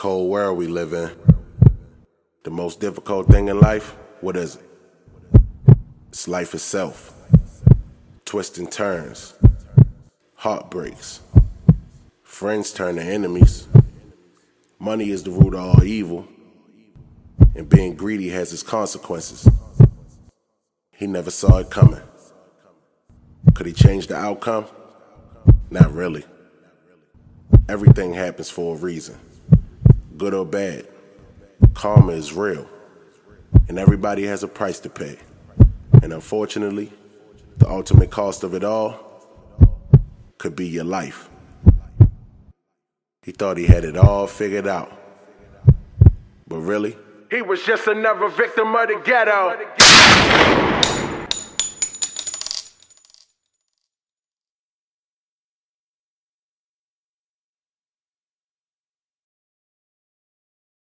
cold world we live in. The most difficult thing in life, what is it? It's life itself. Twists and turns, heartbreaks. Friends turn to enemies. Money is the root of all evil. And being greedy has its consequences. He never saw it coming. Could he change the outcome? Not really. Everything happens for a reason, good or bad. Karma is real, and everybody has a price to pay. And unfortunately, the ultimate cost of it all could be your life. He thought he had it all figured out. But really, he was just another victim of the ghetto.